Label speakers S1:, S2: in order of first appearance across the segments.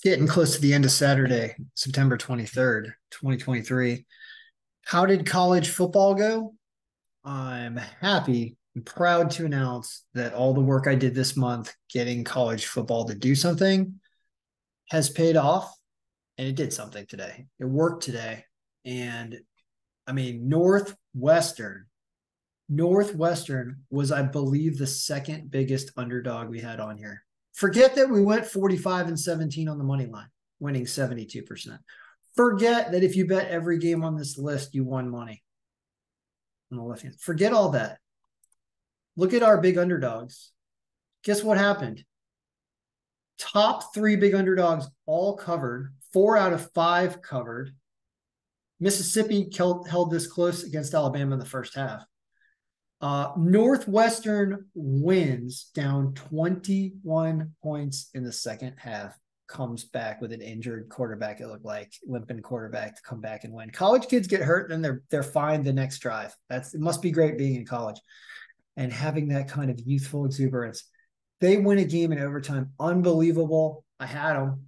S1: getting close to the end of Saturday, September 23rd, 2023. How did college football go? I'm happy and proud to announce that all the work I did this month getting college football to do something has paid off and it did something today. It worked today. And I mean, Northwestern, Northwestern was, I believe, the second biggest underdog we had on here. Forget that we went 45 and 17 on the money line, winning 72%. Forget that if you bet every game on this list, you won money on the left hand. Forget all that. Look at our big underdogs. Guess what happened? Top three big underdogs all covered, four out of five covered. Mississippi held, held this close against Alabama in the first half. Uh, Northwestern wins down 21 points in the second half, comes back with an injured quarterback, it looked like, limping quarterback to come back and win. College kids get hurt, then they're they're fine the next drive. That's it must be great being in college and having that kind of youthful exuberance. They win a game in overtime. Unbelievable. I had them.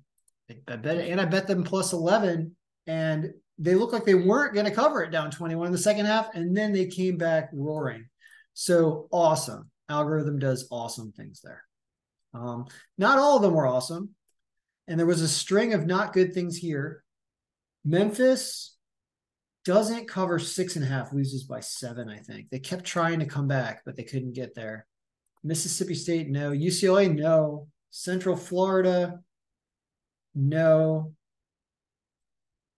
S1: I bet and I bet them plus 11 and they looked like they weren't going to cover it down 21 in the second half and then they came back roaring so awesome. Algorithm does awesome things there. Um, not all of them were awesome. And there was a string of not good things here. Memphis doesn't cover six and a half, loses by seven, I think. They kept trying to come back, but they couldn't get there. Mississippi State, no. UCLA, no. Central Florida, no.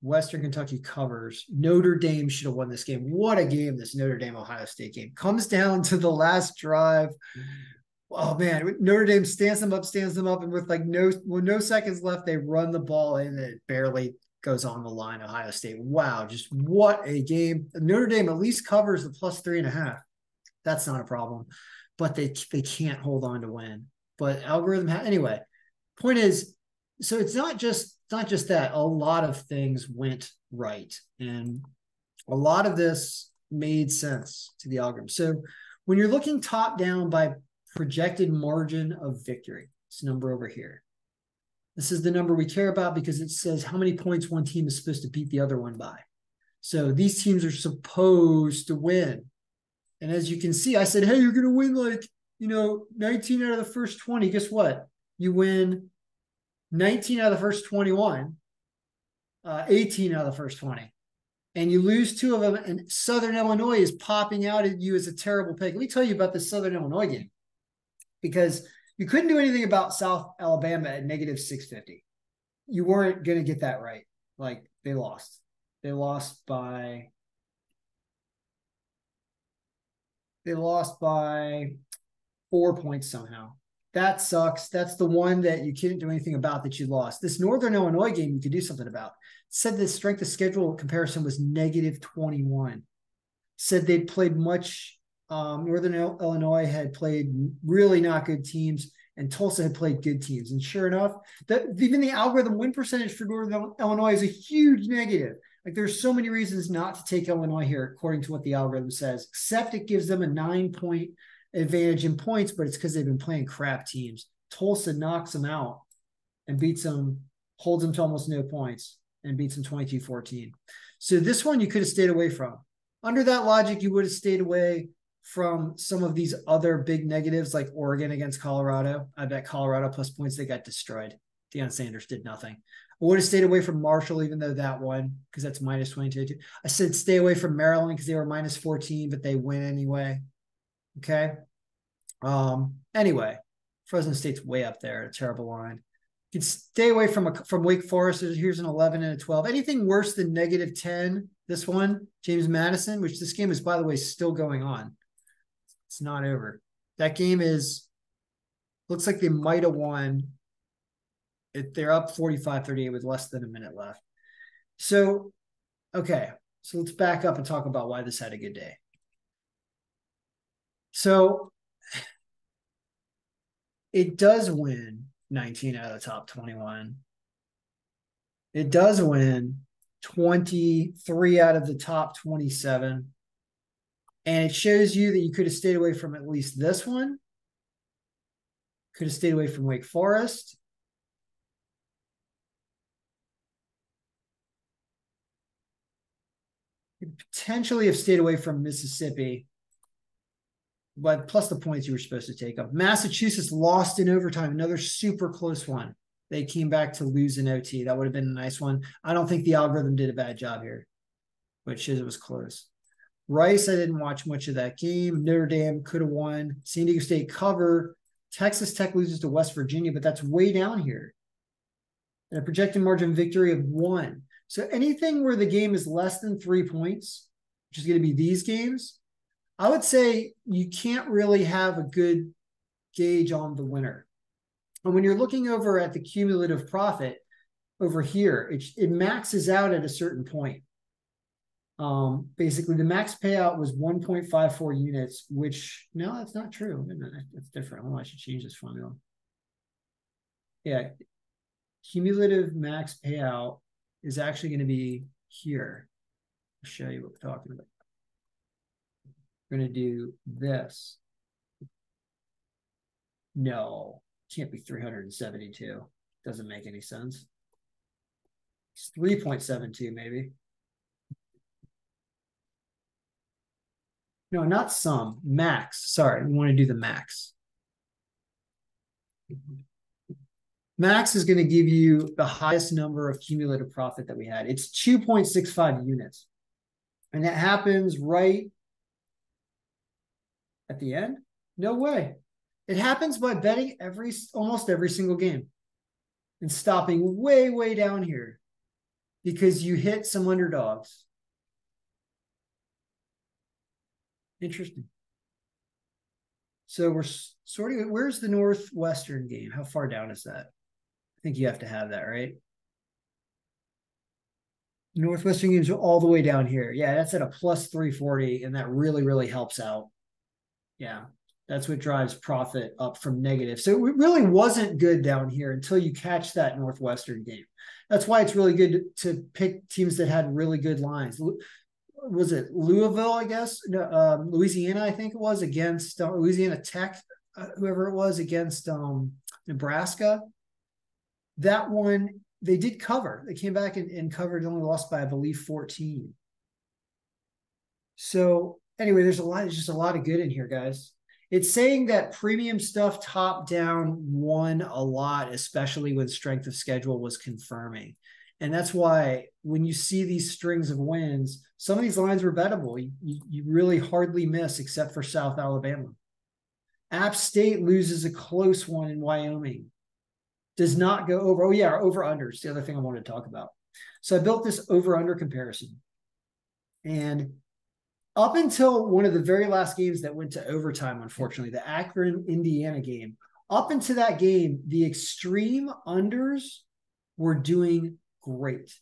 S1: Western Kentucky covers. Notre Dame should have won this game. What a game this Notre Dame Ohio State game comes down to the last drive. Oh man, Notre Dame stands them up, stands them up, and with like no with no seconds left, they run the ball and it barely goes on the line. Ohio State. Wow, just what a game. Notre Dame at least covers the plus three and a half. That's not a problem, but they they can't hold on to win. But algorithm ha- anyway. Point is, so it's not just not just that a lot of things went right and a lot of this made sense to the algorithm. So when you're looking top down by projected margin of victory this number over here this is the number we care about because it says how many points one team is supposed to beat the other one by. So these teams are supposed to win. And as you can see i said hey you're going to win like you know 19 out of the first 20 guess what? You win 19 out of the first 21, uh, 18 out of the first 20. And you lose two of them, and Southern Illinois is popping out at you as a terrible pick. Let me tell you about the Southern Illinois game because you couldn't do anything about South Alabama at negative 650. You weren't going to get that right. Like they lost. They lost by they lost by four points somehow. That sucks. That's the one that you couldn't do anything about that you lost. This Northern Illinois game you could do something about. said the strength of schedule comparison was negative 21. Said they'd played much. Um, Northern Illinois had played really not good teams, and Tulsa had played good teams. And sure enough, that even the algorithm win percentage for Northern Illinois is a huge negative. Like there's so many reasons not to take Illinois here, according to what the algorithm says, except it gives them a nine point advantage in points, but it's because they've been playing crap teams. Tulsa knocks them out and beats them, holds them to almost no points, and beats them 22 14. So this one you could have stayed away from. Under that logic, you would have stayed away from some of these other big negatives like Oregon against Colorado. I bet Colorado plus points, they got destroyed. Deion Sanders did nothing. I would have stayed away from Marshall, even though that one, because that's minus 22. I said stay away from Maryland because they were minus 14, but they win anyway. Okay. Um, anyway, Fresno State's way up there, a terrible line. You can stay away from a, from Wake Forest. Here's an 11 and a 12. Anything worse than negative 10, this one, James Madison, which this game is, by the way, still going on. It's not over. That game is, looks like they might have won. It, they're up 45 38 with less than a minute left. So, okay. So let's back up and talk about why this had a good day. So it does win 19 out of the top 21. It does win 23 out of the top 27. And it shows you that you could have stayed away from at least this one. Could have stayed away from Wake Forest. Could potentially have stayed away from Mississippi but plus the points you were supposed to take up. Massachusetts lost in overtime, another super close one. They came back to lose in OT. That would have been a nice one. I don't think the algorithm did a bad job here, which is it was close. Rice, I didn't watch much of that game. Notre Dame could have won. San Diego State cover. Texas Tech loses to West Virginia, but that's way down here. And a projected margin victory of one. So anything where the game is less than three points, which is going to be these games, I would say you can't really have a good gauge on the winner. And when you're looking over at the cumulative profit over here, it, it maxes out at a certain point. Um, basically, the max payout was 1.54 units, which no, that's not true. That's different. Oh, I should change this formula. Yeah, cumulative max payout is actually going to be here. I'll show you what we're talking about. We're going to do this. No, can't be 372. Doesn't make any sense. It's 3.72 maybe. No, not some. Max. Sorry, we want to do the max. Max is going to give you the highest number of cumulative profit that we had. It's 2.65 units. And that happens right at the end? No way. It happens by betting every almost every single game and stopping way, way down here because you hit some underdogs. Interesting. So we're sort of where's the Northwestern game? How far down is that? I think you have to have that, right? Northwestern games are all the way down here. Yeah, that's at a plus 340, and that really, really helps out. Yeah, that's what drives profit up from negative. So it really wasn't good down here until you catch that Northwestern game. That's why it's really good to, pick teams that had really good lines. Was it Louisville, I guess? No, um, Louisiana, I think it was against uh, Louisiana Tech, uh, whoever it was against um, Nebraska. That one, they did cover. They came back and, and covered, only lost by, I believe, 14. So anyway, there's a lot, there's just a lot of good in here, guys. It's saying that premium stuff top down won a lot, especially when strength of schedule was confirming. And that's why when you see these strings of wins, some of these lines were bettable. You, you really hardly miss except for South Alabama. App State loses a close one in Wyoming. Does not go over. Oh, yeah, over unders. The other thing I wanted to talk about. So I built this over under comparison. And up until one of the very last games that went to overtime, unfortunately, the Akron Indiana game, up into that game, the extreme unders were doing great.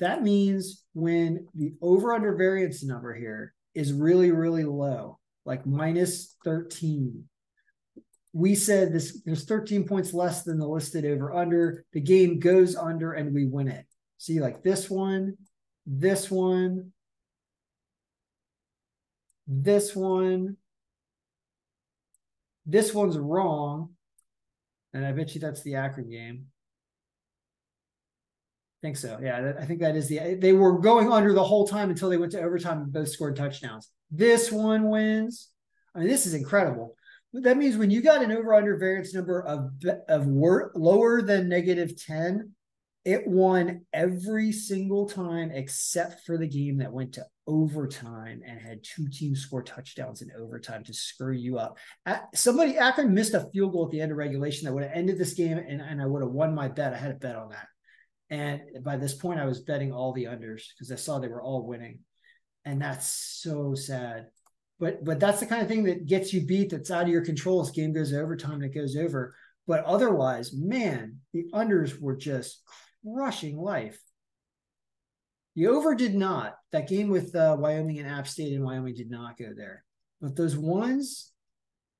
S1: That means when the over under variance number here is really, really low, like minus 13. We said this there's 13 points less than the listed over under. The game goes under and we win it. See, like this one, this one, this one, this one's wrong. And I bet you that's the Akron game. I think so. Yeah, I think that is the. They were going under the whole time until they went to overtime and both scored touchdowns. This one wins. I mean, this is incredible. That means when you got an over under variance number of of wor- lower than negative ten, it won every single time except for the game that went to overtime and had two teams score touchdowns in overtime to screw you up. Somebody Akron missed a field goal at the end of regulation that would have ended this game, and, and I would have won my bet. I had a bet on that. And by this point, I was betting all the unders because I saw they were all winning. And that's so sad. But but that's the kind of thing that gets you beat that's out of your control. This game goes overtime, it goes over. But otherwise, man, the unders were just crushing life. The over did not. That game with uh, Wyoming and App State and Wyoming did not go there. But those ones,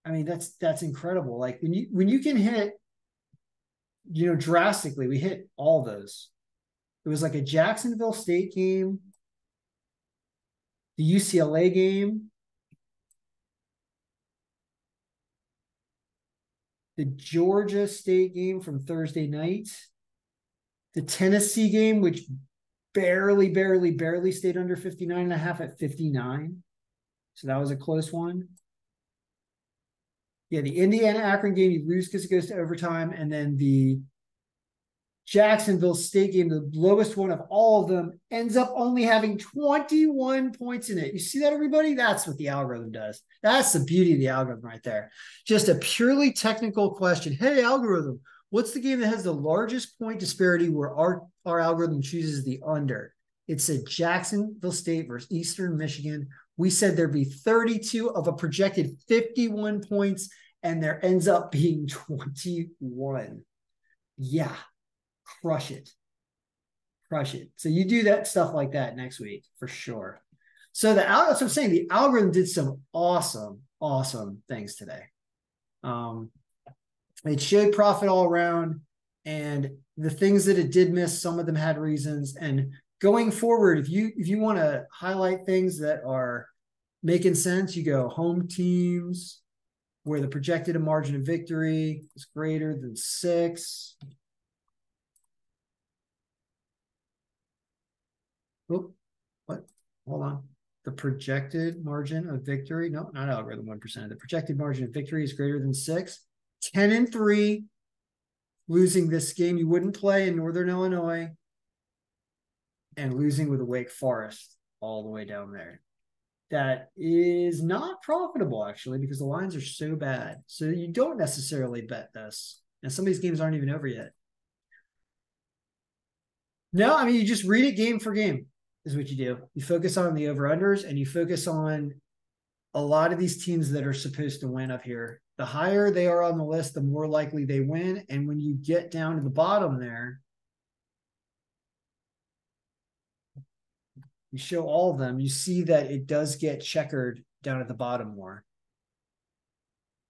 S1: I mean, that's that's incredible. Like when you when you can hit, you know, drastically, we hit all those. It was like a Jacksonville State game, the UCLA game, the Georgia State game from Thursday night, the Tennessee game, which barely, barely, barely stayed under 59 and a half at 59. So that was a close one. Yeah, the Indiana Akron game, you lose because it goes to overtime. And then the Jacksonville State game, the lowest one of all of them, ends up only having 21 points in it. You see that, everybody? That's what the algorithm does. That's the beauty of the algorithm right there. Just a purely technical question. Hey, algorithm, what's the game that has the largest point disparity where our, our algorithm chooses the under? It said Jacksonville State versus Eastern Michigan. We said there'd be 32 of a projected 51 points and there ends up being 21. Yeah, crush it. Crush it. So you do that stuff like that next week for sure. So the that's what I'm saying. The algorithm did some awesome, awesome things today. Um, it showed profit all around, and the things that it did miss, some of them had reasons. And going forward, if you if you want to highlight things that are making sense, you go home teams, where the projected margin of victory is greater than six. What? Hold on. The projected margin of victory, no, not algorithm 1%. The projected margin of victory is greater than six. 10 and three, losing this game you wouldn't play in Northern Illinois, and losing with Wake Forest all the way down there that is not profitable actually because the lines are so bad. So you don't necessarily bet this. And some of these games aren't even over yet. No, I mean you just read it game for game is what you do. You focus on the over-unders and you focus on a lot of these teams that are supposed to win up here. The higher they are on the list, the more likely they win. And when you get down to the bottom there, you show all of them, you see that it does get checkered down at the bottom more.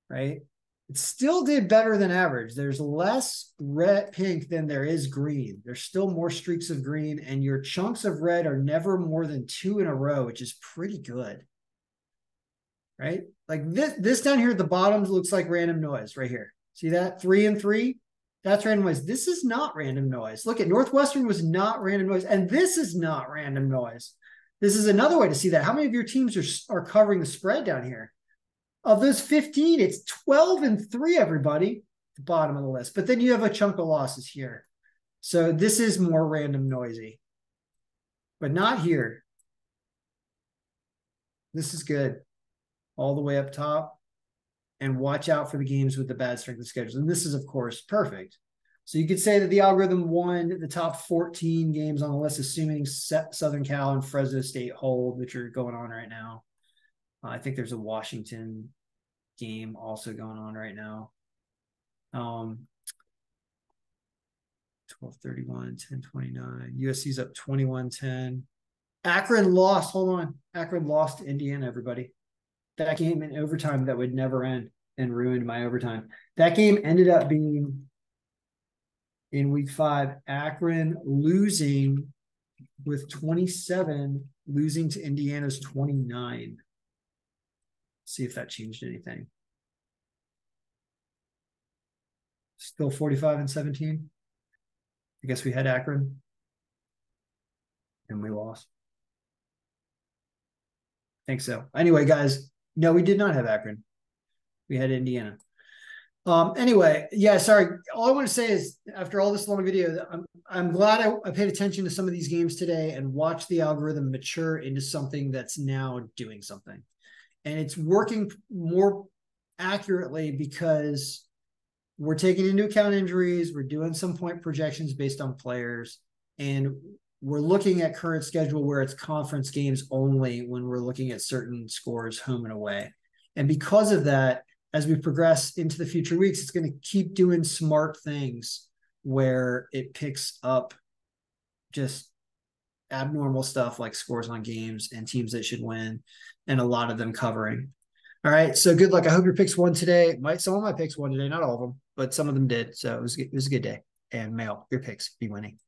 S1: Right? It still did better than average. There's less red pink than there is green. There's still more streaks of green, and your chunks of red are never more than two in a row, which is pretty good. Right? Like this, this down here at the bottom looks like random noise right here. See that? Three and three. That's random noise. This is not random noise. Look at Northwestern was not random noise, and this is not random noise. This is another way to see that. How many of your teams are, are covering the spread down here? Of those 15, it's 12 and 3, everybody, the bottom of the list. But then you have a chunk of losses here. So this is more random noisy, but not here. This is good all the way up top and watch out for the games with the bad strength of schedules. And this is, of course, perfect. So you could say that the algorithm won the top 14 games on the list, assuming Southern Cal and Fresno State hold, which are going on right now. Uh, I think there's a Washington game also going on right now. Um, 1231, 1029. USC's up 21 10. Akron lost. Hold on. Akron lost to Indiana, everybody that game in overtime that would never end and ruined my overtime. That game ended up being in week five, Akron losing with 27, losing to Indiana's 29. See if that changed anything. Still 45 and 17. I guess we had Akron and we lost. I think so. Anyway, guys, no, we did not have Akron. We had Indiana. Um, anyway, yeah, sorry. All I want to say is after all this long video, I'm I'm glad I, I paid attention to some of these games today and watched the algorithm mature into something that's now doing something. And it's working more accurately because we're taking into account injuries, we're doing some point projections based on players, and we're looking at current schedule where it's conference games only when we're looking at certain scores home and away. And because of that, as we progress into the future weeks, it's going to keep doing smart things where it picks up just abnormal stuff like scores on games and teams that should win, and a lot of them covering. All right. So good luck. I hope your picks won today. Might some of my picks won today, not all of them, but some of them did. So it was it was a good day. And Mail, your picks be winning.